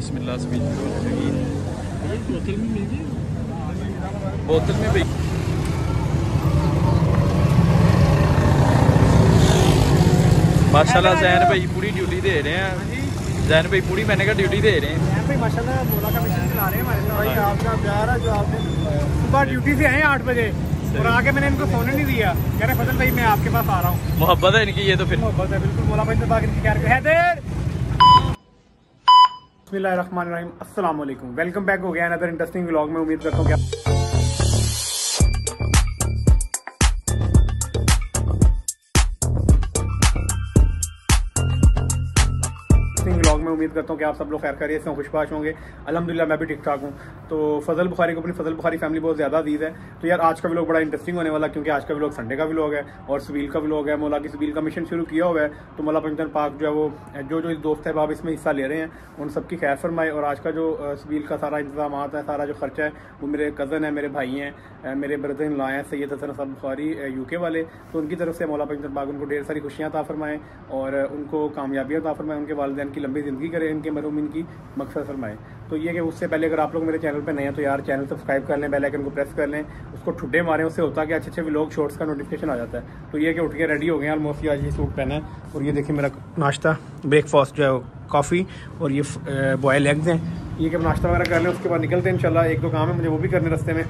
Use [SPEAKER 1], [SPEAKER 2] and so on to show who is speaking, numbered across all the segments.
[SPEAKER 1] बोतल में मिल गई? बोतल में भाई माशाल्लाह जैन भाई पूरी ड्यूटी दे रहे हैं। जैन भाई पूरी मैंने कहा ड्यूटी दे रहे हैं।
[SPEAKER 2] भाई माशाल्लाह मोला का मिशन चला रहे हैं हमारे भाई आपका प्यार है जो आपने सुबह ड्यूटी से आए आठ बजे और आके मैंने इनको फ़ोन नहीं दिया। कह रहे फजल भाई मैं आपके पास आ रहा हूँ।
[SPEAKER 1] मोहब्बत है इनकी ये तो फिर।
[SPEAKER 2] मोहब्बत है बिल्कुल। मोला भाई से बाकी हैदर अस्सलाम वालेकुम वेलकम बैक हो गया अनदर इंटरेस्टिंग व्लॉग में। उम्मीद करता हूँ कि उम्मीद करता हूँ कि आप सब लोग खैर खैरियत से खुशबाश होंगे। अल्हम्दुलिल्लाह, मैं भी ठीक ठाक हूँ। तो फजल बुखारी को अपनी फजल बुखारी फैमिली बहुत ज़्यादा अज़ीज़ है। तो यार, आज का व्लॉग बड़ा इंटरेस्टिंग होने वाला क्योंकि आज का व्लॉग संडे का व्लॉग है और सबील का व्लॉग है। मौला की सबील का मिशन शुरू किया हुआ है। तो मौला पंचन पाक जो है वो, जो जो दोस्त है आप इसमें हिस्सा ले रहे हैं, उन सबकी खैर फरमाए। और आज का जो सबील का सारा इंतज़ाम है, सारा जो खर्चा है, वो मेरे कज़न है, मेरे भाई हैं मेरे ब्रदर इन लाए हैं, सैयद हसन सब बुखारी यूके वाले। तो उनकी तरफ़ से मौला पंचन पाक उनको ढेर सारी खुशियाँ ता फरमाएँ और उनको कामयाबियाँ ता फरमाएँ, उनके वालदेन की लंबी ज़िंदगी करें इनके मरूमिन की मकसद फरमाए। तो ये कि उससे पहले अगर आप लोग मेरे चैनल पर नए हैं तो यार चैनल सब्सक्राइब कर लें, बेल आइकन को प्रेस कर लें, उसको ठुड्डे मारें, उससे होता है कि अच्छे अच्छे व्लॉग शॉर्ट्स का नोटिफिकेशन आ जाता है। तो ये कि उठ के रेडी हो गए ऑलमोस्ट आज ये सूट पहना है। और ये देखिए मेरा नाश्ता ब्रेकफास्ट जो है कॉफ़ी और ये बॉयल एग्स हैं। ये कि नाश्ता वगैरह कर लें, उसके बाद निकलते हैं, इंशाल्लाह, एक दो काम है मुझे, वो भी करने रस्ते में।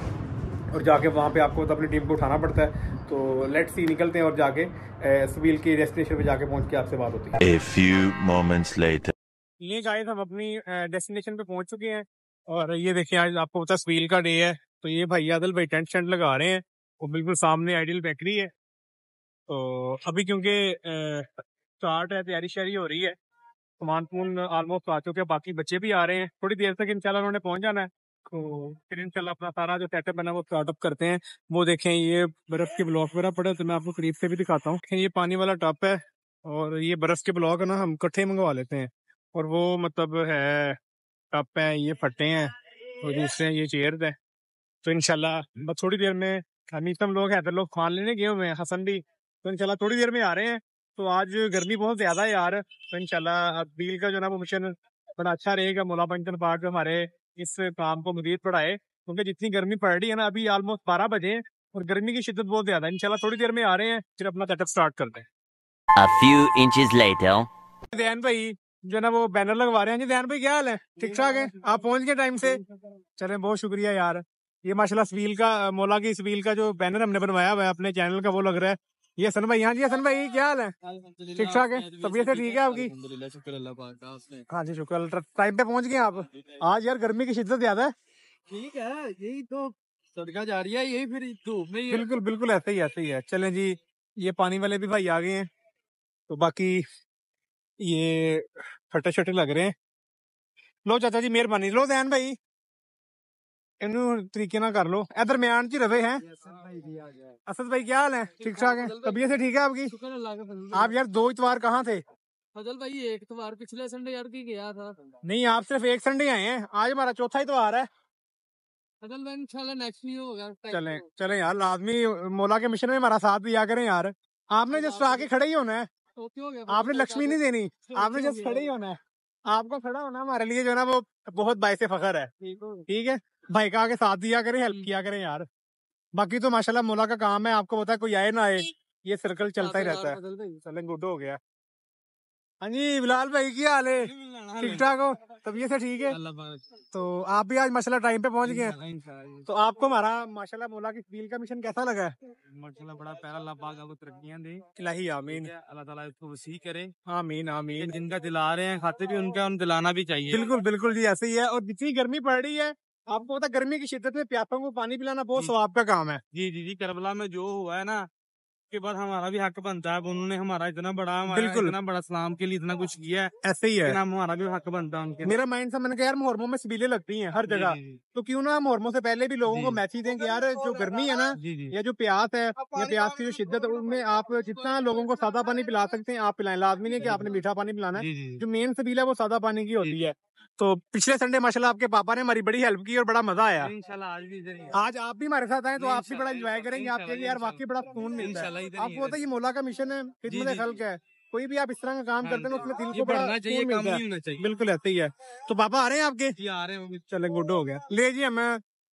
[SPEAKER 2] और जाके वहाँ पे आपको तो अपनी टीम को उठाना पड़ता है। तो लेट सी निकलते हैं और जाके सबील की डेस्टिनेशन पे जाके पहुँच के आपसे बात होती है।
[SPEAKER 3] A few.
[SPEAKER 2] ये गाइस हम अपनी डेस्टिनेशन पे पहुँच चुके हैं। और ये देखिए आज आपको पता स्वील का डे है। तो ये भाई आदल भाई टेंट शेंट लगा रहे हैं। वो बिल्कुल सामने आइडियल बेकरी है। तो अभी क्योंकि स्टार्ट है तैयारी शैयारी हो रही है सामान समून ऑलमोस्ट आ चुके हैं। बाकी बच्चे भी आ रहे हैं। थोड़ी देर तक इंशाल्लाह उन्होंने पहुँच जाना है। तो फिर इंशाल्लाह अपना सारा जो सेटअप है ना, वो स्टार्टअप करते हैं। वो देखें, ये बर्फ़ के ब्लॉक वगैरह पड़े तो मैं आपको करीब से भी दिखाता हूँ। ये पानी वाला टप है और ये बर्फ़ के ब्लॉक है ना, हम इकट्ठे मंगवा लेते हैं। और वो मतलब है टप है ये फटे हैं और दूसरे ये चेयर है। तो इनशाला बस थोड़ी देर में हमीसम लोग हैदर लोग खान लेने गए हुए हैं हसन भी। तो इनशाला थोड़ी देर में आ रहे हैं। तो आज गर्मी बहुत ज़्यादा है यार। तो इनशाला बील का जो ना वो मिशन बड़ा अच्छा रहेगा। मोला पंचन पार्क हमारे इस काम को मजीद बढ़ाए क्योंकि जितनी गर्मी पड़ रही है ना अभी ऑलमोस्ट बारह बजे और गर्मी की शिद्दत बहुत ज़्यादा है। इनशाला थोड़ी देर में आ रहे हैं फिर अपना सेटअप स्टार्ट करते हैं।
[SPEAKER 4] A few inches later.
[SPEAKER 2] भाई जो है ना वो बैनर लगवा रहे हैं। जी ध्यान भाई क्या हाल है? ठीक ठाक है? आप पहुँच गए टाइम से? चले बहुत शुक्रिया यार। ये माशाल्लाह सवील का मोला की सवील का जो बैनर हमने बनवाया हुआ है अपने चैनल का वो लग रहा है। ये हसन भाई हाँ जी हसन भाई क्या हाल है? ठीक ठाक है? तबीयत से ठीक है? आपकी? हाँ जी शुक्र टाइम पे पहुँच गए आप। आज यार गर्मी की शिद्दत ज़्यादा है।
[SPEAKER 1] ठीक है यही तो सड़का जा रही है यही फिर धूप में ही
[SPEAKER 2] बिल्कुल बिल्कुल ऐसे ही ऐसे ही है। चले जी ये पानी वाले भी भाई आ गए हैं। तो बाकी ये फटे शटे लग रहे हैं। लो चाचा जी मेहरबानी। लो दैन भाई। इन तरीके ना कर लो। ए दरम्यान च रवे हैं। असद भाई क्या हाल है? ठीक ठाक है। तबीयत से ठीक है आपकी? आप यार दो इतवार कहाँ थे?
[SPEAKER 1] फजल भाई एक इतवार पिछले संडे यार की गया था।
[SPEAKER 2] नहीं आप सिर्फ़ एक संडे आए हैं। आज हमारा चौथा इतवार है।
[SPEAKER 1] फजल भाई इंशाल्लाह नेक्स्ट वीक होगा
[SPEAKER 2] चले चले यार लाजमी मोला के मिशन में हमारा साथ दिया करें यार। आपने जस्ट आके खड़े ही होना है। आपने लक्ष्मी नहीं देनी। आपने जस्ट खड़े ही होना है। आपको खड़ा होना हमारे लिए जो है ना वो बहुत बायसे फखर है।
[SPEAKER 1] ठीक है?
[SPEAKER 2] भाई का आके साथ दिया करें हेल्प किया करें यार। बाकी तो माशाल्लाह मोला का काम है आपको पता है कोई आए ना आए ये सर्कल चलता ही रहता है। चलें गुड हो। गया। हाँ जी बिलाल भाई की हाल है? ठीक ठाक हो? तबीयत से ठीक है। तो आप भी आज माशाल्लाह टाइम पे पहुँच गए। हैं। तो आपको हमारा माशाल्लाह मोला की फील का मिशन कैसा लगा? है
[SPEAKER 1] माशाल्लाह बड़ा प्यारा अल्लाह पाक आपको तरक्कियाँ दे।
[SPEAKER 2] इलाही आमीन।
[SPEAKER 1] अल्लाह ताला इसको वसी करे।
[SPEAKER 2] आमीन आमीन।
[SPEAKER 1] जिनका दिला रहे हैं खाते भी उनका उन दिलाना भी चाहिए।
[SPEAKER 2] बिल्कुल बिल्कुल जी ऐसे ही है। और जितनी गर्मी पड़ रही है आपको पता गर्मी की शिद्दत में प्यासों को पानी पिलाना बहुत स्वाब का काम है।
[SPEAKER 1] जी जी जी करबला में जो हुआ है ना के बाद हमारा भी हक बनता है। उन्होंने हमारा इतना बड़ा हमारा
[SPEAKER 2] बिल्कुल।
[SPEAKER 1] इतना बड़ा सलाम के लिए इतना कुछ किया है
[SPEAKER 2] ऐसे ही है।
[SPEAKER 1] हमारा भी हक बनता है उनके
[SPEAKER 2] मेरा माइंड था मैंने कहा यार मुहर्रमों में सबीले लगती हैं हर जगह। तो क्यों ना मुहर्रमों से पहले भी लोगों को मैसेज दें कि यार जो गर्मी है ना या जो प्यास है या प्यास की जो शिद्दत है उनमें आप जितना लोगों को सादा पानी पिला सकते हैं आप पिलाएँ। लाजमी नहीं है कि आपने मीठा पानी पिलाना है।
[SPEAKER 1] जी
[SPEAKER 2] मेन सबीला है वो सादा पानी की होती है। तो पिछले संडे माशाल्लाह आपके पापा ने हमारी बड़ी हेल्प की और बड़ा मज़ा आया।
[SPEAKER 1] इंशाल्लाह आज भी इधर
[SPEAKER 2] आज आप भी हमारे साथ आए तो आप भी बड़ा एंजॉय करेंगे आप
[SPEAKER 1] इंशाल्लाह,
[SPEAKER 2] कहेंगे यार वाकई बड़ा सुकून मिलता है।
[SPEAKER 1] इधर ही
[SPEAKER 2] आपको पता है ये मोला का मिशन है
[SPEAKER 1] जी,
[SPEAKER 2] खिदमत खल्क है। कोई भी आप इस तरह का काम करते हैं उसमें दिल को बड़ा
[SPEAKER 5] बढ़ना चाहिए काम नहीं होना चाहिए।
[SPEAKER 2] बिल्कुल ऐसे ही है। तो पापा आ रहे हैं आपके?
[SPEAKER 5] जी आ रहे हैं
[SPEAKER 2] चले गुड हो गया। ले जी हम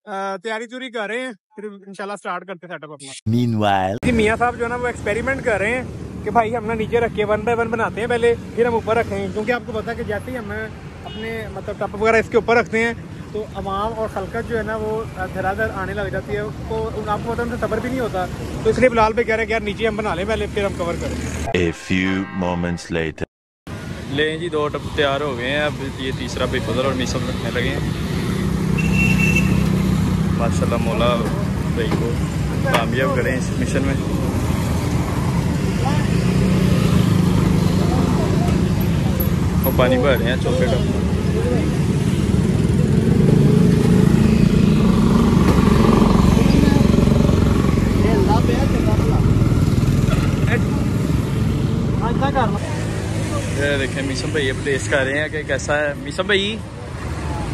[SPEAKER 2] तैयारी चूरी कर रहे हैं फिर इंशाल्लाह स्टार्ट करते हैं सेटअप अपना।
[SPEAKER 3] Meanwhile.
[SPEAKER 2] कि मियाँ साहब जो है ना वो एक्सपेरिमेंट कर रहे हैं कि भाई हम ना नीचे रख के वन बाय वन बनाते हैं पहले फिर हम ऊपर रखेंगे क्योंकि आपको पता है कि जैसे ही हम अपने मतलब टप वगैरह इसके ऊपर रखते हैं। तो अवाम और खलकत जो है ना वो धराधर आने लग जाती है। तो उन- आपको पता है उनसे सबर भी नहीं होता। तो इसलिए बिलाल पे कह रहे हैं यार नीचे हम बना लें पहले फिर हम कवर करें।
[SPEAKER 3] A few moments later.
[SPEAKER 1] ले जी दो टप तैयार हो गए हैं। अब ये तीसरा भी फजल और मिसम रखने लगे हैं। माशाल्लाह मौला भाई को कामयाब करें इस मिशन में। और पानी भर रहे हैं टप ये देखें, मिसम भाई टेस्ट कर रहे हैं कि कैसा है? मिसम भाई,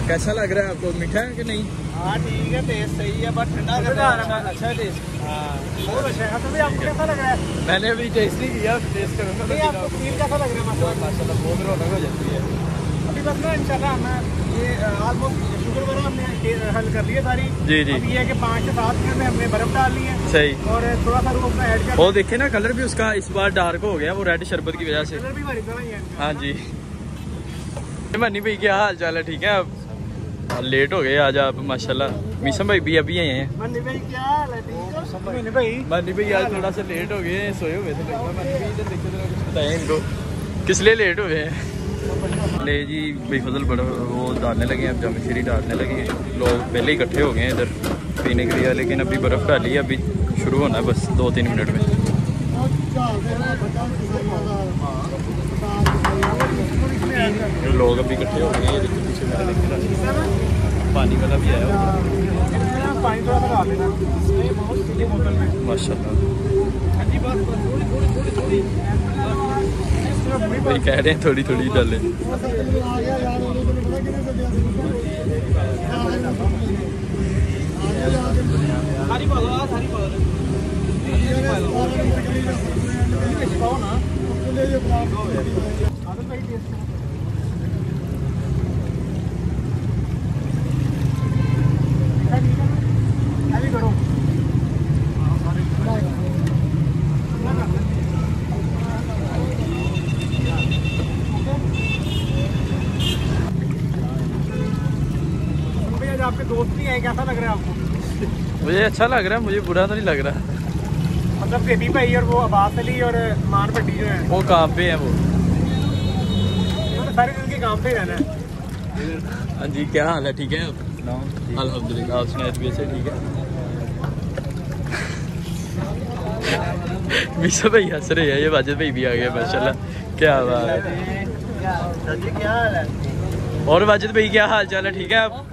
[SPEAKER 1] कैसा लग रहा है आपको? मीठा है कि नहीं?
[SPEAKER 5] हाँ ठीक है टेस्ट सही है बट ठंडा अच्छा टेस्ट
[SPEAKER 2] बहुत अच्छा है तो भी आपको कैसा लग रहा है
[SPEAKER 1] मैंने अभी टेस्ट नहीं किया टेस्ट करूँगा।
[SPEAKER 2] नहीं आपको फील कैसा लग रहा है माशाल्लाह?
[SPEAKER 1] बहुत रौनक हो जाती है।
[SPEAKER 2] अभी बस ना इंशाल्लाह हम ये ऑलमोस्ट शुगर वगैरह हमने हल कर ली है सारी।
[SPEAKER 1] जी जी।
[SPEAKER 2] अब ये है कि पाँच से सात मिनट में हमने बर्फ़ डाल ली है।
[SPEAKER 1] सही।
[SPEAKER 2] और थोड़ा सा रूप ऐड कर
[SPEAKER 1] वो देखे ना कलर भी उसका इस बार डार्क हो गया वो रेड शरबत की वजह से।
[SPEAKER 2] कलर भी ही
[SPEAKER 1] जी। मनी भाई क्या हाल चाल है? ठीक है आप? लेट हो गए आज आप माशाल्लाह। मिसम भाई भी अभी आए हैं।
[SPEAKER 2] भाई क्या है? हो?
[SPEAKER 1] आज थोड़ा सा लेट हो गए सोए हुए थे है। इनको। किस लिए लेट हो गए हैं? ले जी भाई फजल बड़ा वो डालने लगे हैं अब जाम श्री डालने लगे हैं। लोग पहले ही इकट्ठे हो गए हैं इधर पीने के लिए लेकिन अभी बर्फ़ डाली है अभी शुरू होना है बस दो तीन मिनट में। लोग अभी इकट्ठे हो गए हैं पानी वाला भी आया
[SPEAKER 2] पानी
[SPEAKER 1] कह रहे हैं थोड़ी थोड़ी डालें
[SPEAKER 5] सारी पालो आ सारी पालो
[SPEAKER 2] अभी करो भैया आज आपके दोस्त नहीं आए कैसा लग रहा है आपको
[SPEAKER 1] मुझे अच्छा लग रहा है मुझे बुरा तो नहीं लग रहा।
[SPEAKER 2] मतलब बेबी भाई और वो अब्बास अली और मान भट्टी जो है।
[SPEAKER 1] वो काम पे है वो।
[SPEAKER 2] सारे दिन के काम पे रहना है।
[SPEAKER 1] हाँ जी क्या हाल है? ठीक है? अल्हम्दुलिल्लाह आप सुनाए भी से ठीक है। मिशा भाई हंस रहे हैं ये वाजिद भाई भी आ गए माशाल्लाह। क्या बात है।
[SPEAKER 5] है?
[SPEAKER 1] और वाजिद भाई क्या हाल चाल है? ठीक है आप?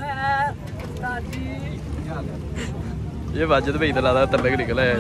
[SPEAKER 1] ये वाजिद भाई तो लादा तलक निकल इधर।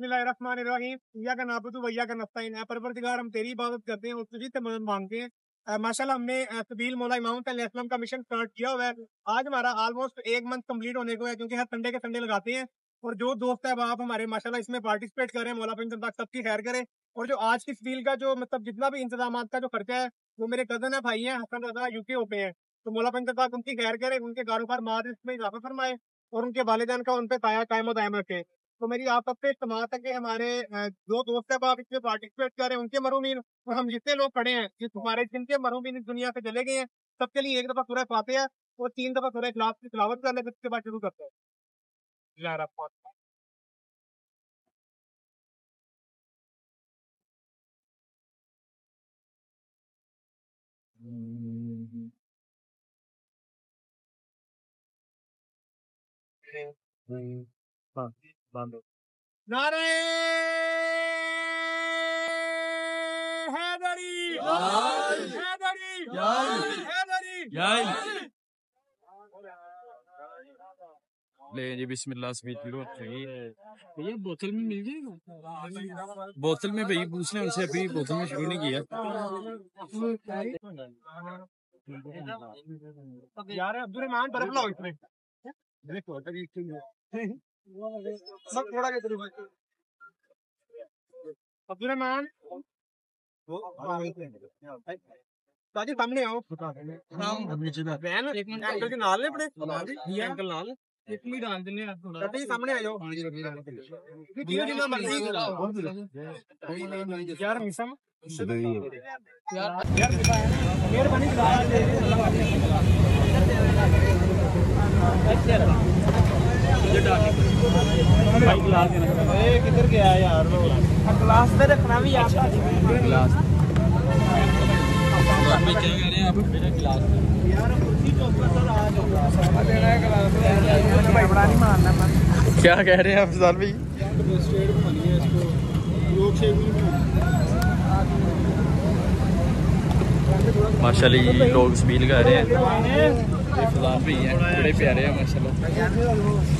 [SPEAKER 2] बिस्मिल्लाहिर्रहमानिर्रहीम। या का नाबुदु वैया का नस्ताइन। है परवरदिगार, हम तेरी इबादत करते हैं और तुझी मदद मांगते हैं। माशाल्लाह हमने सबील मौला इमाम अलैहिस्सलाम का मिशन स्टार्ट किया हुआ है। आज हमारा ऑलमोस्ट एक मंथ कंप्लीट होने को है, क्योंकि हर संडे के संडे लगाते हैं। और जो दोस्त है, आप हमारे, माशाल्लाह इसमें पार्टिसिपेट करें, मौला पिन तक सबकी खैर करें। और जो आज की सबील का जो मतलब जितना भी इंतज़ाम का जो खर्चा है, वो मेरे कज़न है, भाई हैं, हसन रजा यूके होते हैं। तो मौला पिन तक उनकी खैर करें, उनके कारोबार मार में इजाफा फरमाए और उनके वालिदैन का उन पे काया कायम दायम रखे। तो मेरी आप सबसे इस्तेमाल है कि हमारे जो दोस्त है वो आप इसमें पार्टिसिपेट करें, उनके मरूमीन और हम जितने लोग खड़े हैं, जिस हमारे, जिनके मरूमीन इस दुनिया से चले गए हैं, सबके लिए एक दफ़ा सूरह फातिहा और तीन दफ़ा सूरह इखलास की तिलावत कर ले फिर उसके बाद शुरू करते हैं। बिस्मिल्लाह रहमान रहीम। नारे हैदरी हैदरी हैदरी।
[SPEAKER 1] ले जी बिस्मिल्लाह स्वीट लो भैया बोतल में मिल जाएगा? बोतल में भैया पूछना उनसे अभी बोतल में शुरू नहीं किया।
[SPEAKER 2] यार अब्दुलरहमान बर्फ़ लाओ इसमें। देखो तभी सब थोड़ा के अब्दुलरहमान ताजी सामने आओ। वैन अंकल के नाल ने अपने। ये अंकल नाल। इतनी डाल देने यार थोड़ा। ताजी सामने आ जाओ। वीडियो जितना मर्ज़ी यार मिसम। यार यार मेहरबानी
[SPEAKER 1] भाई क्या कह रहे हैं आप गिलास
[SPEAKER 2] बड़ा नहीं
[SPEAKER 1] कह रहे हैं भाई लोग स्पील कर रहे हैं। ये भी हैं, बड़े प्यारे हैं, माशाल्लाह।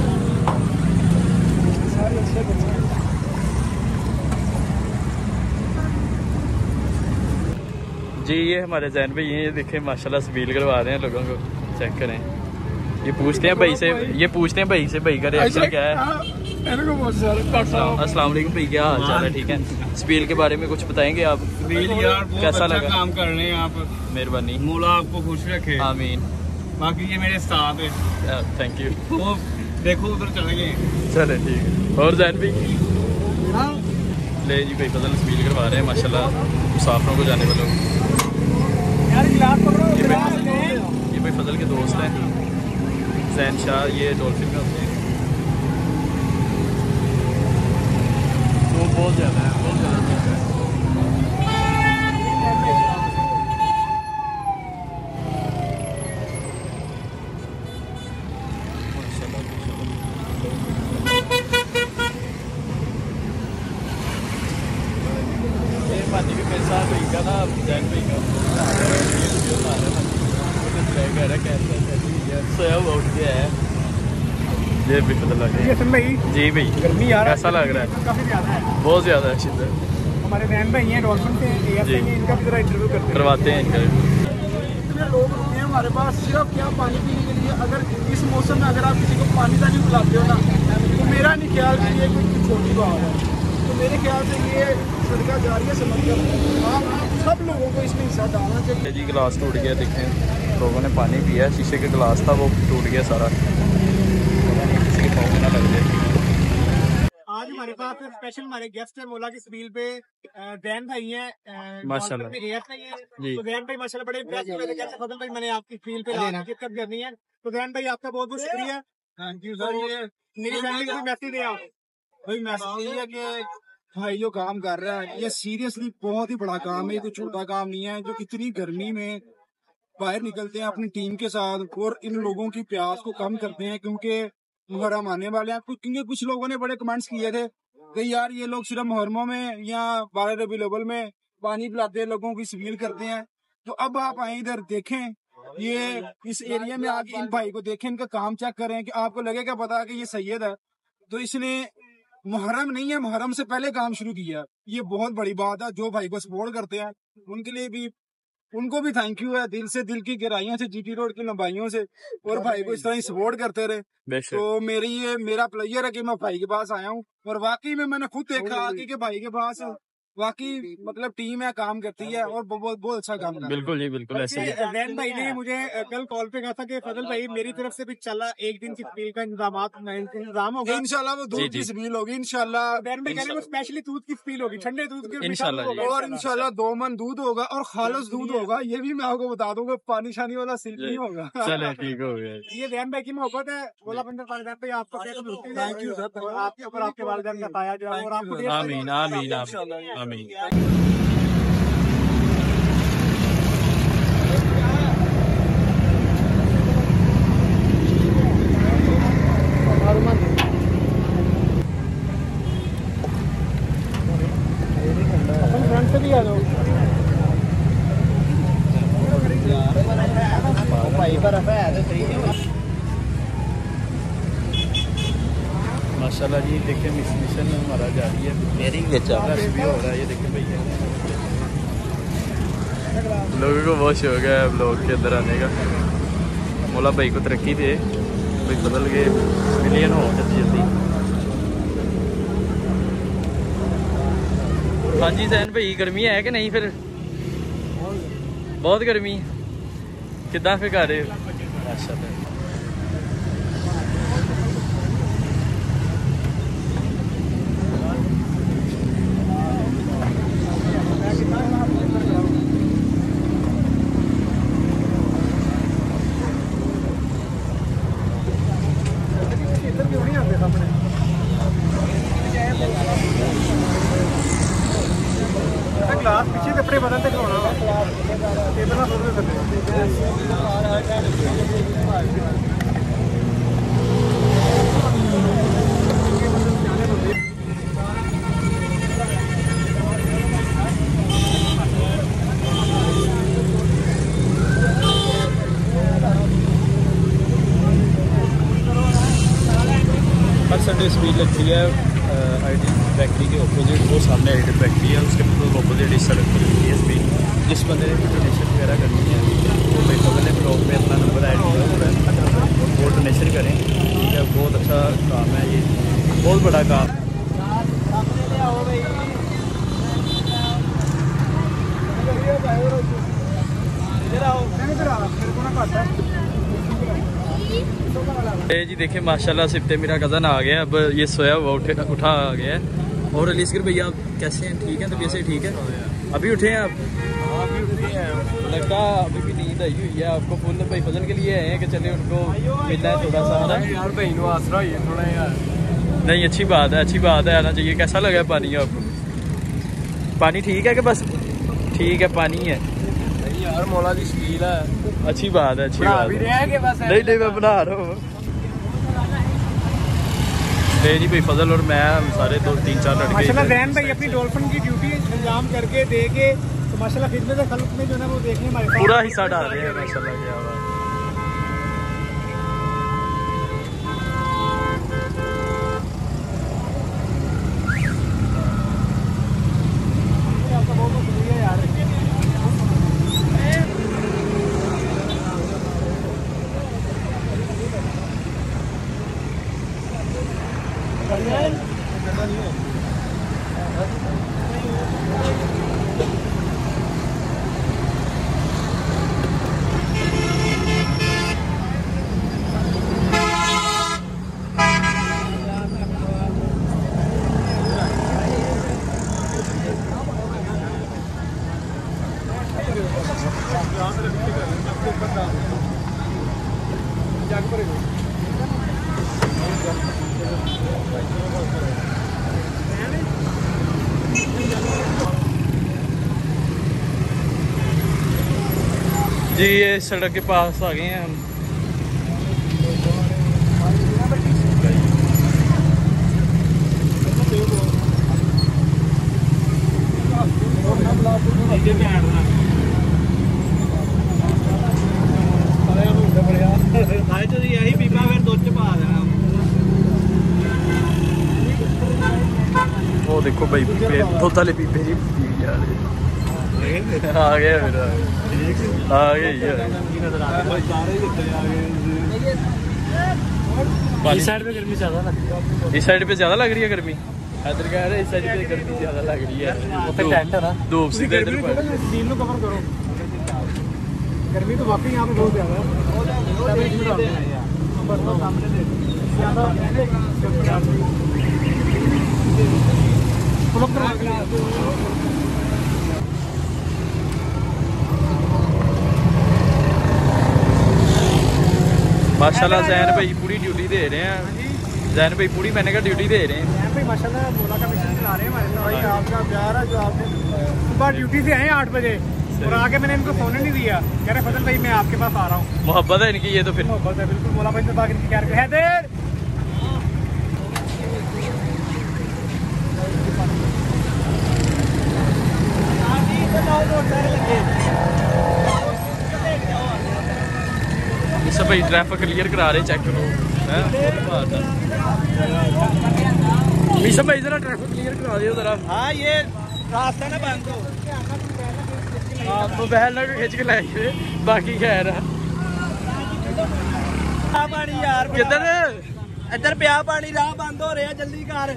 [SPEAKER 1] जी ये हमारे जैन भाई ये देखें माशाल्लाह स्पील करवा रहे हैं लोगों को। चेक करें। ये पूछते हैं भाई से ये पूछते हैं भाई से भाई का रिएक्शन क्या है? अस्सलाम वालेकुम भाई क्या हाल चाल है? ठीक है। स्पील के बारे में कुछ बताएँगे आप?
[SPEAKER 5] यार
[SPEAKER 1] कैसा
[SPEAKER 5] अच्छा
[SPEAKER 1] लगा?
[SPEAKER 5] काम कर रहे हैं आप।
[SPEAKER 1] मेहरबानी।
[SPEAKER 5] मौला आपको खुश रखे।
[SPEAKER 1] आमीन।
[SPEAKER 5] बाकी ये मेरे स्टाफ है।
[SPEAKER 1] थैंक यू
[SPEAKER 5] वो देखो उधर चले गए।
[SPEAKER 1] चले ठीक है। और जैन भाई? ले जी भाई फजल स्पील करवा रहे हैं माशाल्लाह। मुसाफरों को जाने वालों ये भाई फजल के दोस्त हैं। जैन शाह ये डॉल्फिन में होते हैं तो बहुत ज़्यादा है बहुत ज़्यादा है मेहरबानी भी मेरे साथ हुई का ना जैन भाई का रहा है ये भी पता लग
[SPEAKER 2] सुन भाई
[SPEAKER 1] जी भाई
[SPEAKER 2] गर्मी यार
[SPEAKER 1] कैसा लग रहा है?
[SPEAKER 2] काफ़ी ज़्यादा है।
[SPEAKER 1] बहुत ज़्यादा है शिद्दत।
[SPEAKER 2] हमारे बहन भाई हैं डॉल्फिन
[SPEAKER 1] जी।
[SPEAKER 2] इनका भी जरा इंटरव्यू करते
[SPEAKER 1] करवाते हैं इनका।
[SPEAKER 6] इतने लोग होते हैं हमारे पास सिर्फ़ क्या पानी पीने के लिए? अगर इस मौसम में अगर आप किसी को पानी का नहीं पिलाते हो ना तो मेरा नहीं ख्याल कि ये कोई छोटी बात है। तो मेरे ख्याल से ये सदका जारी है समझ कर। आप आप सब लोगों को इसमें हिस्सा डालना चाहिए।
[SPEAKER 1] जी गिलास टूट गया देखें। लोगों ने पानी पिया शीशे का गिलास था वो टूट गया सारा। किसी के पाँव ना लग जाए।
[SPEAKER 2] आज हमारे पास स्पेशल हमारे गेस्ट है मोला की पे दैन भाई हैं
[SPEAKER 1] माशाल्लाह।
[SPEAKER 2] हैं। तो दैन भाई माशाल्लाह बड़े थे कहते फजल भाई मैंने आपकी पे शिरकत करनी है। तो दैन भाई आपका बहुत बहुत शुक्रिया।
[SPEAKER 6] थैंक यू
[SPEAKER 2] सर, ये मेरी फैमिली को मैसेज दें आप।
[SPEAKER 6] भाई मैसेज यही है कि भाई जो काम कर रहा है। ये सीरियसली बहुत ही बड़ा काम है। ये कोई छोटा काम नहीं है जो इतनी गर्मी में बाहर निकलते हैं अपनी टीम के साथ और इन लोगों की प्यास को कम करते हैं क्योंकि मुहर्रम आने वाले हैं। क्योंकि कुछ लोगों ने बड़े कमेंट्स किए थे कि यार ये लोग सिर्फ़ मुहर्रमों में या बारह रबी लेवल में पानी पिलाते हैं, लोगों की सवील करते हैं। तो अब आप आए इधर देखें, ये इस एरिया में आके इन भाई को देखें, इनका काम चेक करें कि आपको लगेगा पता कि ये सैयद है। तो इसने मुहर्रम नहीं है, मुहर्रम से पहले काम शुरू किया। ये बहुत बड़ी बात है, जो भाई को सपोर्ट करते हैं, उनके लिए भी उनको भी थैंक यू है। दिल से दिल की गहराइयों से जीटी रोड की लंबाइयों से। और भाई को इस तरह ही सपोर्ट करते रहे। तो मेरी ये मेरा प्लेयर है कि मैं भाई के पास आया हूँ। और वाकई में मैंने खुद देखा कि, कि भाई के पास वाकई मतलब टीम है काम करती है और बहुत बहुत अच्छा काम कर रही है।
[SPEAKER 1] बिल्कुल जी बिल्कुल ऐसे ही
[SPEAKER 2] जैन भाई ने मुझे कल कॉल पे कहा था कि फजल भाई मेरी तरफ़ से भी चला एक दिन की फील का इंतज़ाम इंतज़ाम होगा।
[SPEAKER 6] इंशाल्लाह वो दूध की समील होगी इंशाल्लाह।
[SPEAKER 2] जैन भाई कह रहे हैं स्पेशली दूध की फील होगी ठंडे दूध की
[SPEAKER 1] इंशाल्लाह
[SPEAKER 6] और इंशाल्लाह दो मन दूध होगा और खालस दूध होगा ये भी मैं आपको बता दूँगा पानी शानी वाला सिल्क नहीं होगा।
[SPEAKER 1] चले ठीक हो गया।
[SPEAKER 2] ये जैन भाई की मोहब्बत है बोला बंदर वालदेन भाई आपको कैसे मिलती है?
[SPEAKER 6] Thank you, sir.
[SPEAKER 2] और आपके ऊपर आपके वालदेन का साया जो है और आपको
[SPEAKER 1] आमीन आमीन आमीन आमीन
[SPEAKER 5] बर्फ़ है तो सही है
[SPEAKER 1] माशाल्लाह जी देखिए मिस मिशन हमारा जारी है
[SPEAKER 5] मेरी भी अच्छा
[SPEAKER 1] रश भी हो रहा है ये देखिए भैया लोगों को बहुत शौक है ब्लॉग के अंदर आने का मोला भाई को तरक्की दे भाई बदल के मिलियन हो जल्दी जल्दी हाँ जी सैन भाई गर्मी है कि नहीं फिर बहुत गर्मी कितना फिर कर रहे स्पीड लगती है आई टी फैक्ट्री के ऑपोजिट वो सामने आई टी फैक्ट्री है उसके बिल्कुल ऑपोजिट इस सड़क पर लगती है स्पीड जिस बंदे ने डोनेशन वगैरह करनी है वो भाई बगल ने ब्लॉग में अपना नंबर ऐड किया हुआ है वो डोनेशन करें ठीक है बहुत अच्छा काम है ये बहुत बड़ा काम ये जी देखिए माशाल्लाह सिफ्ते मेरा कज़न आ गया अब ये सोया हुआ उठे उठा आ गया है। और अलीसगर भैया आप कैसे हैं? ठीक हैं? तबीयत से ठीक है? अभी उठे हैं आप? अभी उठे हैं। लगता अभी भी नींद आई हुई है। आपको फुल भाई फजल के लिए आए हैं कि चले उनको मिलना है थोड़ा सा है ना?
[SPEAKER 2] यार भाई नु आसरा होइए थोड़ा यार।
[SPEAKER 1] नहीं अच्छी बात है अच्छी बात है आना चाहिए। कैसा लगा पानी आपको? पानी ठीक है कि बस? ठीक है पानी है।
[SPEAKER 2] नहीं यार मौला दी स्कील है।
[SPEAKER 1] अच्छी बात है अच्छी बात है।
[SPEAKER 2] है
[SPEAKER 1] नहीं नहीं मैं बना रहा हूँ। भाई फजल और मैं हम सारे दो तीन चार लड़के
[SPEAKER 2] माशाल्लाह
[SPEAKER 1] इधर-
[SPEAKER 2] भाई अपनी डॉल्फिन की ड्यूटी अंजाम करके दे के तो माशाल्लाह खिदमत खल्क में जो है वो देखने हमारे
[SPEAKER 1] पूरा हिस्सा डाल रहे हैं माशाल्लाह क्या बात जी ये सड़क के पास आ गए हैं हम।
[SPEAKER 5] तो
[SPEAKER 1] वो देखो भाई पीपे पीपे जी पी जा रहे आ गया मेरा आ ये इस साइड पे गर्मी ज़्यादा लग रही है इस साइड पे ज़्यादा लग रही है गर्मी? इधर कह रहे इस साइड पे गर्मी ज़्यादा लग रही है। तो टेंट है। ना धूप सीधे इधर
[SPEAKER 2] गर्मी सीन को कवर करो। गर्मी तो वाकई यहाँ पे बहुत ज़्यादा है।
[SPEAKER 1] माशाल्लाह जैन भाई पूरी ड्यूटी दे रहे हैं। जैन भाई पूरी मैंने कहा ड्यूटी दे रहे हैं।
[SPEAKER 2] पे माशाल्लाह बोला का मिशन चला रहे हैं हमारे भाई आपका प्यार है जो आपने सुबह ड्यूटी से आए आठ बजे और आके मैंने इनको फ़ोन नहीं दिया। कह रहे फजल भाई मैं आपके पास आ रहा हूँ।
[SPEAKER 1] मोहब्बत है इनकी ये तो फिर।
[SPEAKER 2] मोहब्बत है बिल्कुल। मोला भाई बाकी इनकी क्या है देर
[SPEAKER 1] इस ट्रैफ़िक क्लियर करा रहे चेक करो। हाँ, बाकी खैर
[SPEAKER 5] इधर प्या पानी राह बंद हो रहा जल्दी कर।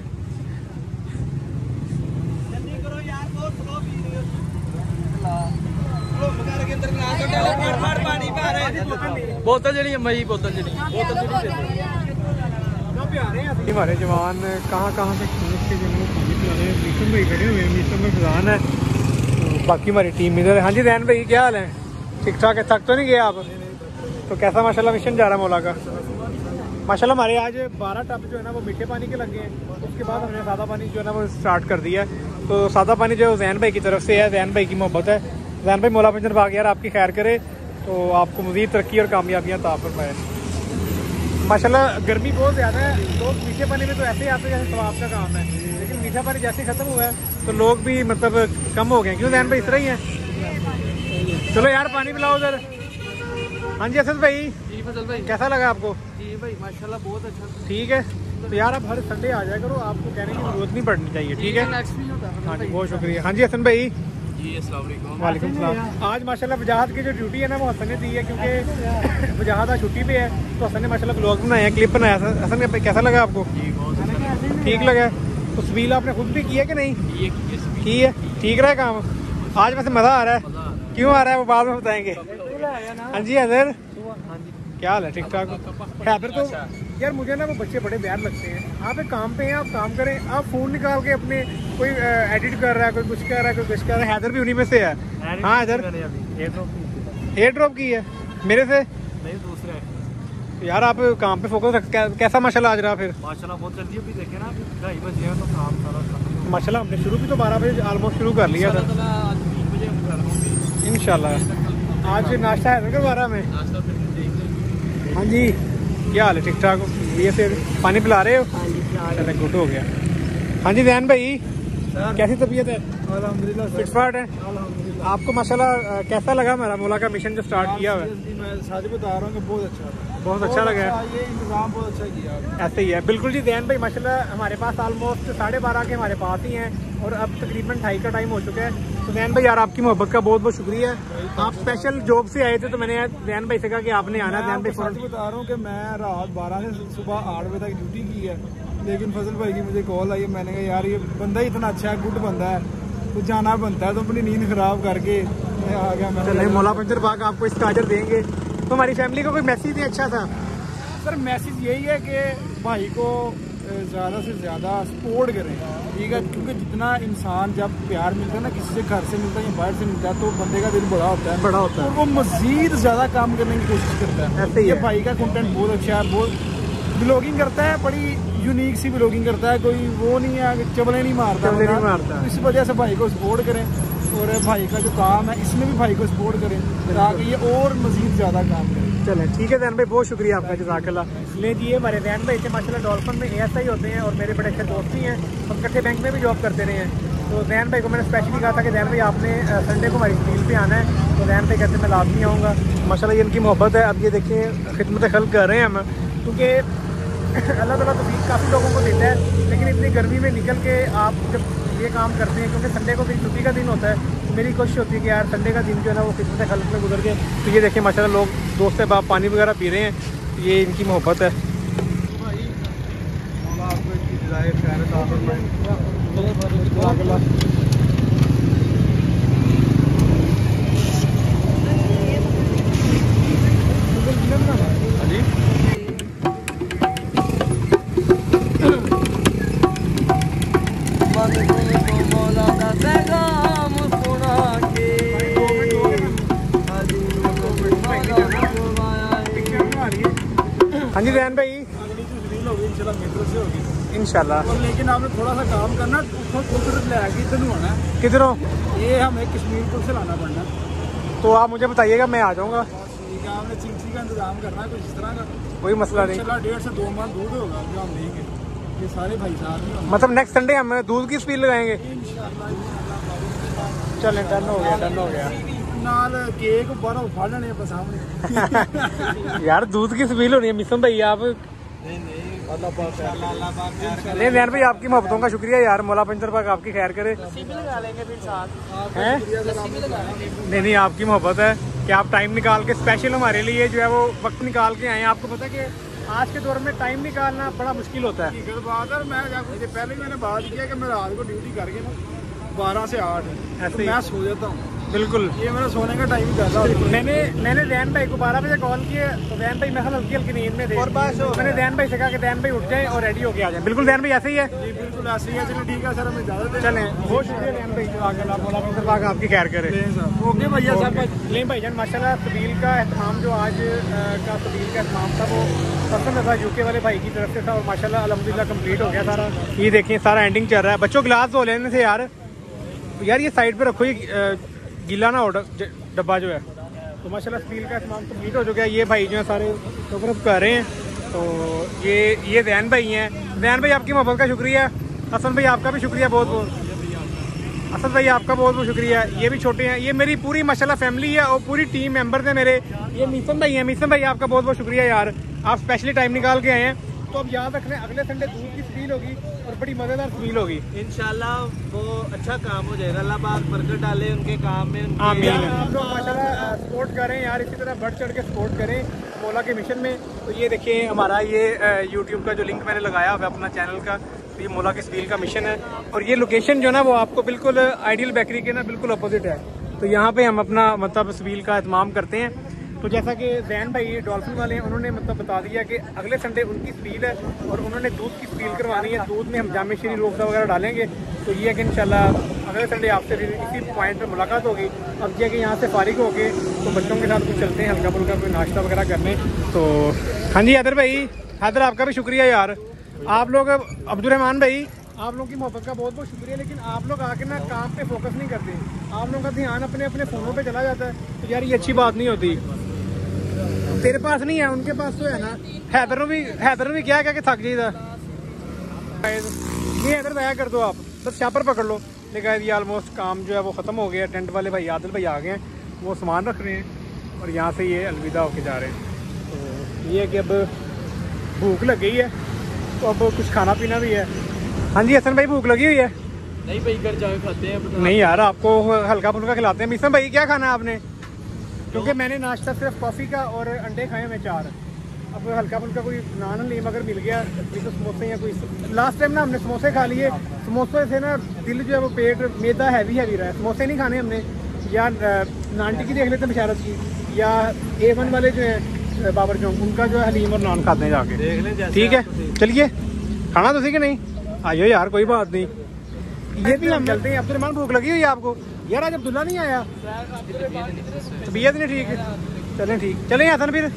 [SPEAKER 1] बोतल जड़ी दे दो।
[SPEAKER 2] हमारे जवान कहाँ कहाँ से हैं मीशम भाई खड़े हुए हैं मीशम में फजान है। बाकी हमारी टीम इधर है। हाँ जी, रैन भाई, क्या हाल है? ठीक ठाक है? थक तो नहीं गए आप? तो कैसा माशाल्लाह मिशन जा रहा है मौला का? माशाल्लाह हमारे आज बारह टब जो है ना, वो मीठे पानी के लगे हैं। उसके बाद हमने सादा पानी जो है ना, वो स्टार्ट कर दिया है। तो सादा पानी जो है जैन भाई की तरफ़ से है। जैन भाई की मोहब्बत है। जैन भाई मौला पंजन बाग यार आपकी खैर करे। तो आपको मजीद तरक्की और कामयाबियाँ ता फरमाए। माशाल्लाह गर्मी बहुत ज़्यादा है। लोग मीठे पानी में तो ऐसे ही आते जैसे स्वाब का काम है। लेकिन मीठा पानी जैसे ही खत्म हुआ है तो लोग भी मतलब कम हो गए क्यों जैन भाई इस तरह ही है? चलो यार पानी पिलाओ उधर। हाँ जी असद भाई।
[SPEAKER 1] जी फजल भाई।
[SPEAKER 2] कैसा लगा आपको?
[SPEAKER 1] जी भाई माशाल्लाह बहुत अच्छा।
[SPEAKER 2] ठीक है। तो यार आप हर संडे आ जाया करो। आपको कहने की ज़रूरत नहीं पड़नी चाहिए ठीक है? हाँ जी बहुत शुक्रिया। हाँ जी हसन भाई।
[SPEAKER 1] जी अस्सलाम वालेकुम।
[SPEAKER 2] वालेकुम सलाम। आज माशाल्लाह वजाहत की जो ड्यूटी है ना वो हसन ने दी है क्योंकि वजाहत आज छुट्टी पे है तो हसन ने माशाल्लाह ब्लॉग बनाया क्लिप बनाया। हसन भाई कैसा लगा आपको?
[SPEAKER 1] जी बहुत अच्छा
[SPEAKER 2] ठीक लगा? तो सबील आपने खुद भी किया कि नहीं? की है? ठीक रहा है काम? आज वैसे मज़ा आ रहा है। क्यों आ रहा है वो बाद में बताएँगे। हाँ जी हैदर क्या हाल है ठीक ठाक? हैदर तो यार मुझे ना वो बच्चे बड़े प्यार लगते हैं। आप एक काम पे हैं आप काम करें। आप फ़ोन निकाल के अपने कोई एडिट कर रहा है कोई कुछ कर रहा है कोई कुछ कर रहा है। हैदर भी उन्हीं में से है। हाँ हैदर। एयर ड्रॉप की है। मेरे से?
[SPEAKER 1] नहीं दूसरा।
[SPEAKER 2] यार आप काम पे फोकस रख कैसा माशाल्लाह आज रहा फिर?
[SPEAKER 1] माशाल्लाह बहुत जल्दी अभी देखे ना ढाई बजे तो काम सारा
[SPEAKER 2] माशाल्लाह हमने शुरू भी तो बारह बजे ऑलमोस्ट शुरू कर लिया था।
[SPEAKER 1] ताला आज
[SPEAKER 2] नाश्ता है ना बारह में? हाँ जी। क्या हाल है ठीक ठाक हो ये से पानी पिला रहे हो चले गुड हो गया हाँ जी जैन भाई कैसी तबीयत है
[SPEAKER 6] अलहमदिल्ला
[SPEAKER 2] फिट फाट है आपको माशाल्लाह कैसा लगा मेरा मोला का मिशन जो स्टार्ट किया हुआ है?
[SPEAKER 6] मैं बता रहा हूँ कि बहुत अच्छा।
[SPEAKER 2] बहुत अच्छा लगा
[SPEAKER 6] ये इंतज़ाम बहुत अच्छा किया।
[SPEAKER 2] ऐसे ही है। बिल्कुल जी जैन भाई माशाल्लाह हमारे पास ऑलमोस्ट साढ़े बारह के हमारे पास ही हैं और अब तकरीबन ढाई का टाइम हो चुका है। तो जैन भाई यार आपकी मोहब्बत का बहुत बहुत शुक्रिया। है आप स्पेशल जॉब से आए थे तो मैंने जैन भाई से कहा कि आपने आना जैन भाई
[SPEAKER 6] सच बता रहा हूँ कि मैं रात बारह से सुबह आठ बजे तक ड्यूटी की है। लेकिन फजल भाई की मुझे कॉल आई है मैंने कहा यार ये बंदा ही इतना अच्छा है गुड बंदा है। तो जाना बनता है तो अपनी नींद खराब करके आ गया मैं
[SPEAKER 2] चले मौला पंजर बाग आपको इसका अजर देंगे। तो हमारी फैमिली को कोई मैसेज नहीं अच्छा था?
[SPEAKER 6] सर मैसेज यही है कि भाई को ज़्यादा से ज़्यादा सपोर्ट करें। ठीक है क्योंकि जितना इंसान जब प्यार मिलता है ना किसी से घर से मिलता है या बाहर से मिलता है तो बंदे का दिल बड़ा होता है।
[SPEAKER 2] बड़ा होता है।
[SPEAKER 6] और वो मजीद ज़्यादा काम करने की कोशिश करता है।
[SPEAKER 2] ऐसे ही
[SPEAKER 6] ये
[SPEAKER 2] है।
[SPEAKER 6] भाई का कंटेंट बहुत अच्छा है बहुत ब्लॉगिंग करता है बड़ी यूनिक सी ब्लॉगिंग करता है कोई वो नहीं है कि चबले नहीं मारता
[SPEAKER 2] चबले नहीं मारता।
[SPEAKER 6] तो इस वजह से भाई को सपोर्ट करें और भाई का जो काम है इसमें भी भाई को सपोर्ट करें ताकि ये और मजीद ज़्यादा काम करें।
[SPEAKER 2] चले ठीक है जैन भाई बहुत शुक्रिया आपका जजाकल्ला ले जी ये हमारे जैन भाई थे माशाल्लाह डॉल्फिन में एस आई होते हैं और मेरे बड़े अच्छे दोस्त भी हैं। हम इकट्ठे बैंक में भी जॉब करते रहे हैं। तो जैन भाई को मैंने स्पेशली कहा था कि जैन भाई आपने संडे को हमारी स्टील पे आना है। तो जैन भाई कहते हैं मैं लाजमी आऊँगा। माशाल्लाह ये इनकी मोहब्बत है। अब ये देखिए खिदमत खल कर रहे हैं हम। क्योंकि अल्लाह ताला तो काफ़ी लोगों को देता है, लेकिन इतनी गर्मी में निकल के आप जब ये काम करते हैं, क्योंकि संडे को फिर छुट्टी का दिन होता है तो मेरी कोशिश होती है कि यार संडे का दिन जो है ना वो खिदमत खलत में गुजर के तो ये देखिए, माशाल्लाह लोग दोस्त से बाप पानी वगैरह पी रहे हैं, ये इनकी मोहब्बत है।
[SPEAKER 1] हाँ
[SPEAKER 2] हाँ भाई।
[SPEAKER 6] अगली जो रील होगी इंशाल्लाह। मेट्रो से होगी
[SPEAKER 2] इंशाल्लाह
[SPEAKER 6] और लेकिन आपने थोड़ा सा काम करना इधर
[SPEAKER 2] किधरों?
[SPEAKER 6] ये हमें कश्मीर पुल से लाना पड़ना
[SPEAKER 2] तो आप मुझे बताइएगा मैं आ जाऊँगा।
[SPEAKER 6] आपने चिंची का इंतज़ाम करना है कुछ इस तरह का
[SPEAKER 2] कोई मसला नहीं।
[SPEAKER 6] डेढ़ से दो माह दूध होगा जो हम लेंगे ये सारे भाई साहब
[SPEAKER 2] मतलब नेक्स्ट संडे हम दूध की स्पीड लगाएँगे। चलें डन हो गया डन हो गया।
[SPEAKER 6] ਨਾਲ ਕੇਕ ਬਾਹਰੋਂ ਫੜ ਲੈਣੇ ਆਪਾਂ ਸਾਹਮਣੇ
[SPEAKER 2] यार दूध की स्पील होनी है मिसम भाई आप
[SPEAKER 5] नहीं नहीं अल्लाह पाक अल्लाह पाक खैर करे
[SPEAKER 2] नहीं नैन भाई आपकी मोहब्बतों का शुक्रिया यार मौला पंचर पाक आपकी खैर करे हैं नहीं नहीं आपकी मोहब्बत है कि आप टाइम निकाल के स्पेशल हमारे लिए जो है वो वक्त निकाल के आए हैं। आपको पता है कि आज के दौर में टाइम निकालना बड़ा मुश्किल होता है
[SPEAKER 6] हकीकत बात है और मैं क्या कुछ पहले ही मैंने बात किया कि मैं रात को ड्यूटी करके ना बारह से आठ
[SPEAKER 2] ऐसे
[SPEAKER 6] तो
[SPEAKER 2] ही।
[SPEAKER 6] मैं सो जाता हूँ
[SPEAKER 2] बिल्कुल।
[SPEAKER 6] ये मेरा सोने का टाइम ज़्यादा होता है
[SPEAKER 2] मैंने मैंने जैन भाई को बारह बजे कॉल किया तो जैन भाई मैं हल्की हल्की नींद में थे।
[SPEAKER 5] और बस
[SPEAKER 2] मैंने जैन भाई से कहा कि जैन भाई उठ जाए और रेडी होके आ जाए। बिल्कुल जैन भाई ऐसे ही है?
[SPEAKER 6] जी बिल्कुल ऐसे ही है। चलिए ठीक है सर हमें इजाज़त दें।
[SPEAKER 2] चलें। बहुत शुक्रिया जैन भाई मौला आपकी खैर करे।
[SPEAKER 6] ओके भैया साहब
[SPEAKER 2] लें भाईजान माशाल्लाह सबील का एहतमाम जो आज का सबील का एहतमाम था वो पसंद था यूके वाले भाई की तरफ़ से था और माशाल्लाह अल्हम्दुलिल्लाह कंप्लीट हो गया सारा। ये देखिए सारा एंडिंग चल रहा है। बच्चों गिलास धो लेने से यार। यार ये साइड पे रखो ये गीला ना हो डब्बा जो है। तो माशाल्लाह स्टील का एहतमाम कंप्लीट हो चुका है। ये भाई जो है सारे टोकरप कर रहे हैं। तो ये ये जैन भाई हैं। जैन भाई, आपकी मोहब्बत का शुक्रिया। हसन भाई, आपका भी शुक्रिया बहुत बहुत। असद भाई, आपका बहुत बहुत शुक्रिया। ये भी छोटे हैं। ये मेरी पूरी माशाल्लाह फैमिली है और पूरी टीम मेंबर थे मेरे। ये मीसम भाई हैं। मीसम भाई, आपका बहुत बहुत शुक्रिया यार। आप स्पेशली टाइम निकाल के आए हैं। तो अब याद रखना अगले संडे दूध की स्पील होगी और बड़ी मज़ेदार स्पील होगी।
[SPEAKER 5] इंशाल्लाह वो अच्छा काम हो जाएगा। अल्लाह पाक बरकत डाले उनके काम में
[SPEAKER 2] आमीन। आप लोग माशाल्लाह सपोर्ट करें यार इसी तरह बढ़ चढ़ के सपोर्ट करें मौला के मिशन में। तो ये देखिए हमारा ये यूट्यूब का जो लिंक मैंने लगाया हुआ अपना चैनल का तो ये मोला के स्पील का मिशन है। और ये लोकेशन जो है ना वो आपको बिल्कुल आइडियल बेकरी के ना बिल्कुल अपोजिट है। तो यहाँ पे हम अपना मतलब स्पील का एहतमाम करते हैं। तो जैसा कि जैन भाई डॉल्फिन वाले हैं, उन्होंने मतलब बता दिया कि अगले संडे उनकी स्पील है और उन्होंने दूध की स्पील करवानी है। दूध में हम जामे श्री रोजा वगैरह डालेंगे। तो ये है कि इंशाल्लाह अगले संडे आपसे इसी पॉइंट पर मुलाकात होगी। अब ये है कि यहाँ से फारिग हो गए तो बच्चों के साथ कुछ चलते हैं हल्का फुल्का कोई नाश्ता वगैरह करने। तो हाँ जी हैदर भाई हैदर आपका भी शुक्रिया यार। आप लोग, अब्दुलरहमान भाई, आप लोगों की मोहब्बत का बहुत बहुत शुक्रिया, लेकिन आप लोग आके ना काम पे फोकस नहीं करते। आप लोगों का ध्यान अपने अपने फ़ोनों पे चला जाता है। तो यार, ये अच्छी बात नहीं होती। तेरे पास नहीं है उनके पास तो है ना। हैदर ने भी हैदर ने भी क्या क्या कि थक जाइएगा ये हैदर दया कर दो आप। बस यहाँ शापर पकड़ लो। लेकिन ये ऑलमोस्ट काम जो है वो ख़त्म हो गया। टेंट वाले भाई आदिल भाई आ गए हैं। वो सामान रख रहे हैं और यहाँ से ये अलविदा होके जा रहे हैं। तो ये है कि अब भूख लग गई है। तो अब कुछ खाना पीना भी है। हाँ जी हसन भाई भूख लगी हुई है?
[SPEAKER 1] नहीं भाई घर जाके खाते हैं
[SPEAKER 2] नहीं यार आपको हल्का फुल्का खिलाते हैं। मिसम भाई क्या खाना है आपने? क्योंकि मैंने नाश्ता सिर्फ़ कॉफ़ी का और अंडे खाए मैं चार। अब हल्का फुल्का कोई नान लीम अगर मिल गया। तो समोसे या कोई लास्ट टाइम ना हमने समोसे खा लिए। समोसे से ना दिल जो है वो पेट मैदा हैवी हैवी रहा है। समोसे नहीं खाने हमने। या नान टिक्की देख लेते हैं बिशारत की। या ए वन वाले जो है बाबर चौक उनका जो है हलीम और नान खाते हैं जाके। ठीक है? चलिए। खाना तो कि नहीं? आइयो यार कोई बात नहीं। ये भी हम चलते हैं। अब्दुलरहमान भूख लगी हुई है आपको। यार आज अब्दुल्ला नहीं आया। तबीयत नहीं ठीक है। चलें ठीक। चलें हसन फिर।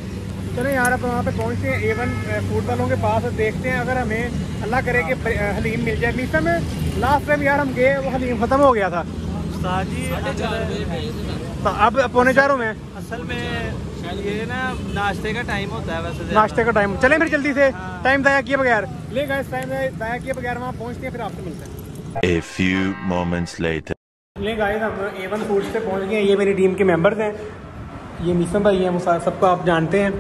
[SPEAKER 2] चलें यार अब वहाँ पे पहुँचते हैं। ए वन फ़ूड वालों के पास देखते हैं। अगर हमें अल्लाह करे कि हलीम मिल जाए। मीसा में लास्ट टाइम यार हम गए वो हलीम ख़त्म हो गया था।
[SPEAKER 5] उस्ताद जी अगर
[SPEAKER 2] तो अब पौने चारों में।
[SPEAKER 5] असल में ये ना नाश्ते का टाइम होता है वैसे
[SPEAKER 2] नाश्ते का टाइम चलें फिर जल्दी से। टाइम ज़ाया किए बगैर। ले गए टाइम ज़ाया किए बगैर वहाँ पहुँचते हैं फिर आपसे मिलते हैं।
[SPEAKER 3] A few moments later.
[SPEAKER 2] ले गाइस हम एवन फूड्स पे पहुँच गए हैं। ये मेरी टीम के मेंबर्स हैं। ये मीसम भाई हैं वो सा- सबको आप जानते हैं।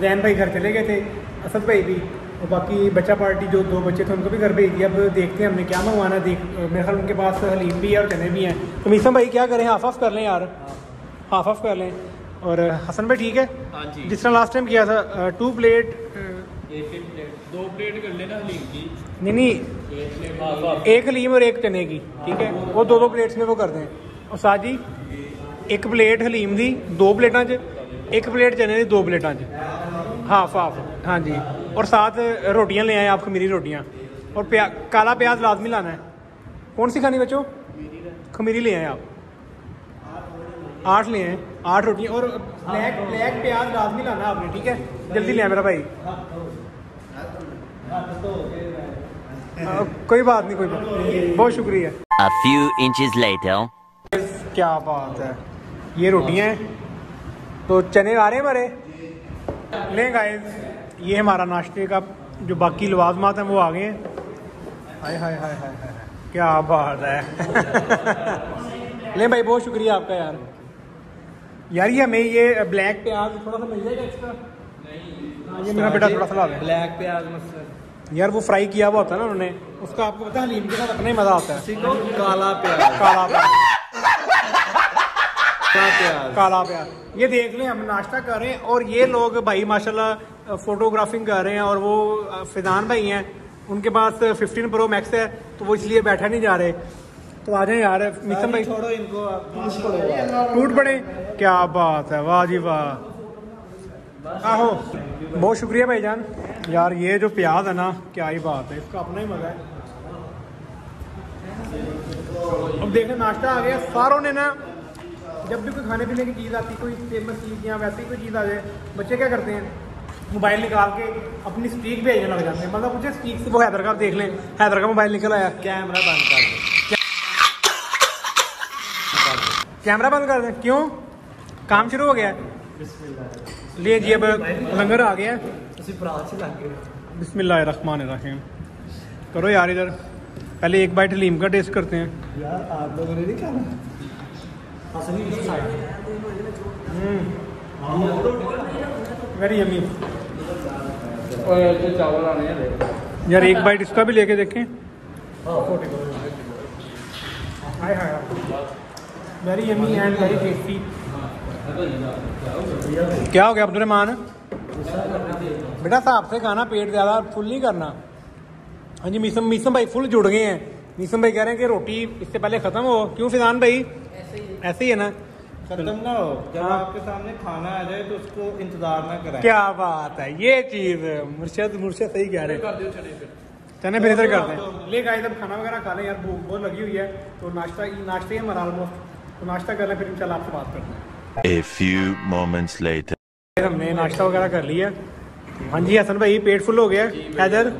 [SPEAKER 2] जैन भाई घर चले गए थे असद भाई भी। और बाकी बच्चा पार्टी जो दो बच्चे थे उनको भी घर भेज दिया। अब देखते हैं हमने क्या मंगवाना। देख मेरे ख्याल उनके पास हलीम भी है और चने भी हैं। तो मीसम भाई क्या करें? हाफ़ ऑफ़ कर लें यार। हाफ़ ऑफ़ कर लें। और हसन भाई ठीक है?
[SPEAKER 1] हाँ
[SPEAKER 2] जिस तरह लास्ट टाइम किया था टू प्लेट
[SPEAKER 1] दो प्लेट कर लेना हलीम की।
[SPEAKER 2] नहीं नहीं।
[SPEAKER 1] एक
[SPEAKER 2] हलीम और एक चने की, ठीक है? वो दो दो प्लेट्स में वो कर दें। और साथ जी एक प्लेट हलीम दी दो प्लेटा च, एक प्लेट चने दी दो प्लेटा च। हाफ़ हाफ़ हाँ जी। और साथ रोटियाँ ले आए आप खमीरी रोटियाँ। और प्या, काला प्याज लाजमी लाना है। कौन सी खानी बच्चों? खमीरी ले आए आप। आठ ले आए, आठ रोटियाँ। और ब्लैक ब्लैक प्याज लाजमी लाना आपने, ठीक है? जल्दी ले आए मेरा भाई। कोई बात नहीं कोई बात नहीं। बहुत शुक्रिया।
[SPEAKER 4] A few inches later.
[SPEAKER 2] क्या बात है। ये रोटियाँ हैं? तो चने आ रहे हैं हमारे? ले गाइस ये हमारा नाश्ते का जो बाकी लवाजमात हैं वो आ गए हैं। हाय हाय हाय हाय हाय क्या बात है। ले भाई बहुत शुक्रिया आपका यार। यार ये हमें ये ब्लैक प्याज थोड़ा सा मिल जाएगा एक्स्ट्रा नहीं ये मेरा बेटा थोड़ा सा ला
[SPEAKER 5] ब्लैक प्याज मस्त।
[SPEAKER 2] यार वो फ्राई किया हुआ होता है ना उन्होंने उसका आपको पता है के साथ अपना ही मज़ा आता है।
[SPEAKER 5] को? काला प्याज।
[SPEAKER 2] काला प्याज।
[SPEAKER 5] काला प्याज।
[SPEAKER 2] काला प्याज। ये देख लें हम नाश्ता कर रहे हैं और ये लोग भाई माशाल्लाह फोटोग्राफिंग कर रहे हैं और वो फिदान भाई हैं। उनके पास 15 प्रो मैक्स है तो वो इसलिए बैठा नहीं जा रहे। तो आ जाए यार मिसम भाई।
[SPEAKER 5] छोड़ो इनको टूट पड़े।
[SPEAKER 2] क्या बात है वाह जी वाह। आहो, बहुत शुक्रिया भाईजान। यार, ये जो प्याज है ना, क्या ही बात है, इसका अपना ही मज़ा है। अब देखो, नाश्ता आ गया। सारों ने ना, जब भी कोई खाने पीने की चीज़ आती, कोई फ़ेमस चीज़ या वैसी कोई चीज़ आ जाए, बच्चे क्या करते हैं? मोबाइल निकाल के अपनी स्पीक भेजने लग जाते हैं। मतलब मुझे स्पीक से वो हैदर का देख लें। हैदर का मोबाइल निकल आया
[SPEAKER 5] कैमरा बंद कर
[SPEAKER 2] कैमरा बंद कर दें। क्यों? काम शुरू हो गया। लिए जी अब लंगर आ गया बिस्मिल्लाहमान करो यार इधर पहले एक बाइट लीम का टेस्ट करते हैं
[SPEAKER 5] यार आप नहीं खाना असली
[SPEAKER 2] वेरी यमी
[SPEAKER 1] चावल आने हैं
[SPEAKER 2] यार एक बाइट इसका भी लेके देखें very yummy and very tasty क्या हो गया अब्दुलरहमान बेटा साहब से खाना पेट ज़्यादा फुल नहीं करना। हाँ जी मीसम मीसम भाई फुल जुड़ गए हैं। मीसम भाई कह रहे हैं कि रोटी इससे पहले ख़त्म हो। क्यों फिजान भाई? ऐसे ही है। ना?
[SPEAKER 5] खत्म ना हो। जब
[SPEAKER 2] हाँ।
[SPEAKER 5] आपके सामने खाना आ जाए तो उसको इंतज़ार ना कराएँ
[SPEAKER 2] क्या बात है ये चीज़ मुर्शद मुर्शद सही कह रहे चने फिर। इधर करते हैं ले गाइस अब खाना वगैरह खा लें। यार भूख बहुत लगी हुई है। तो नाश्ता नाश्ते ही हमारा ऑलमोस्ट तो नाश्ता कर लें फिर इंशाल्लाह आपसे बात करते हैं।
[SPEAKER 3] A few moments later.
[SPEAKER 2] हमने नाश्ता वगैरह कर लिया। हाँ जी हसन भाई पेट फुल हो गया। हैदर?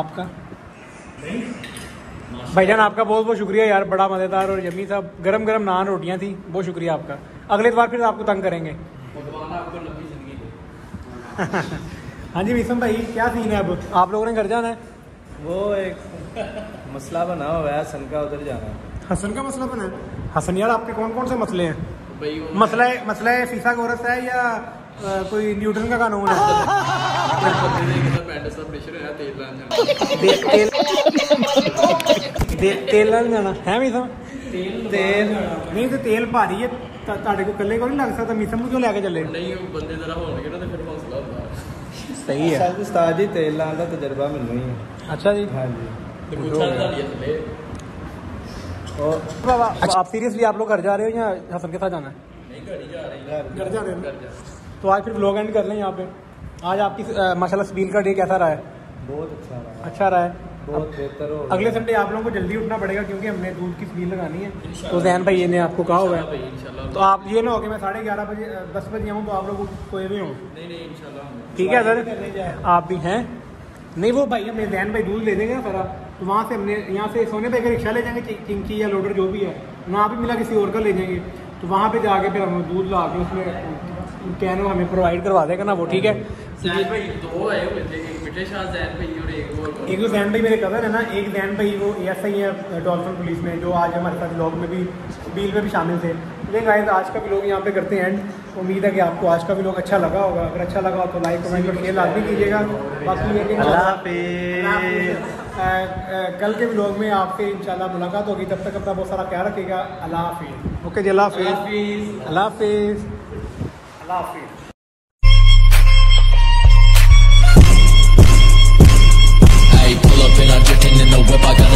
[SPEAKER 2] आपका? भाईजान आपका बहुत बहुत शुक्रिया यार बड़ा मज़ेदार और यमी साहब। गरम गरम नान रोटियाँ थी बहुत शुक्रिया आपका। अगले बार फिर आपको तंग करेंगे। हाँ जी विसम भाई क्या सीन है अब? आप लोगों ने घर जाना है?
[SPEAKER 5] वो एक मसला बना हुआ है सन का उधर जाना है।
[SPEAKER 2] हसन का मसला बना है? हसन यार आपके कौन कौन से मसले हैं
[SPEAKER 1] भाई वो
[SPEAKER 2] मसला है मसला है फीसा गोरस है या अ, कोई न्यूटन का कानून है
[SPEAKER 1] ਬੰਦੇ ਦੇ ਕਿਤਾ ਪੈਂਟ ਦਾ ਪ੍ਰੈਸ਼ਰ ਹੋਇਆ ਤੇਲ ਲਾਂ ਜਾਣਾ
[SPEAKER 2] दे- तेल दे- तेल ਨਾਲ ਜਾਣਾ ਹੈ ਮੀਸਮ
[SPEAKER 5] तेल
[SPEAKER 2] ਨਹੀਂ ਤੇ ਤੇਲ ਭਾਰੀ ਹੈ ਤਾਂ ਤੁਹਾਡੇ ਕੋਲ ਇਕੱਲੇ ਕੋਲ ਨਹੀਂ ਲੱਗ ਸਕਦਾ ਮੀਸਮ ਨੂੰ ਕਿਉਂ ਲੈ ਕੇ ਚੱਲੇ
[SPEAKER 1] ਨਹੀਂ ਉਹ ਬੰਦੇ ਜ਼ਰਾ ਹੋਣਗੇ ਨਾ ਤੇ ਫਿਰ ਹੌਸਲਾ ਹੁੰਦਾ
[SPEAKER 2] ਸਹੀ
[SPEAKER 5] ਸਰ ਉਸਤਾਦ ਜੀ ਤੇਲ ਲਾਉਣ ਦਾ ਤਜਰਬਾ ਮੈਨੂੰ ਹੀ ਹੈ
[SPEAKER 2] अच्छा जी
[SPEAKER 5] ਹਾਂਜੀ
[SPEAKER 1] ਤੇ ਪੁੱਛਾ ਤੁਹਾਡੀ ਥੱਲੇ
[SPEAKER 5] तो
[SPEAKER 2] अच्छा। आप सीरियसली आप लोग घर जा रहे हो या हसन के साथ जाना है?
[SPEAKER 5] घर
[SPEAKER 2] जा रहे हैं। तो आज फिर ब्लॉग एंड कर लें यहाँ पे। आज आपकी माशाल्लाह स्पील का डे कैसा रहा है?
[SPEAKER 5] बहुत अच्छा रहा
[SPEAKER 2] अच्छा रहा है?
[SPEAKER 5] बहुत बेहतर हो
[SPEAKER 2] अगले संडे आप लोगों को जल्दी उठना पड़ेगा क्योंकि हमने दूध की स्पील लगानी है। तो जैन भाई ने आपको कहा
[SPEAKER 1] होगा।
[SPEAKER 2] तो आप ये ना हो कि मैं साढ़े ग्यारह बजे दस बजे आऊँ तो आप लोग कोई भी हों। ठीक है सर? आप भी हैं? नहीं वो भाई अपने जैन भाई दूध दे देंगे सर आप। तो वहाँ से हमने यहाँ से सोने पर एक रिक्शा ले जाएँगे चिंकी या लोडर जो भी है वहाँ पर मिला किसी और का ले जाएँगे। तो वहाँ पे जाके फिर हम दूध ला के उसमें कैन हमें प्रोवाइड करवा देगा ना वो ठीक है?
[SPEAKER 1] एक
[SPEAKER 2] जो तो जैन भाई मेरे कदर है ना एक जैन भाई वो एस आई है डॉल्फिन पुलिस में जो आज हमारे साथ ब्लॉग में भी बिल में भी शामिल थे। लेकिन गाइस आज का भी लोग यहाँ पे करते हैं एंड उम्मीद है कि आपको आज का भी लोग अच्छा लगा होगा। अगर अच्छा लगा हो तो लाइक कमेंट और शेयर भी कीजिएगा। बाकी अ, कल के ब्लॉग में आपसे इंशाल्लाह मुलाकात होगी। तब तक अपना बहुत सारा ख्याल रखिएगा। अल्लाह हाफिज़। ओके जी अल्लाह हाफिज़। अल्लाह हाफिज़। अल्लाह हाफिज़।
[SPEAKER 7] in the whip. I got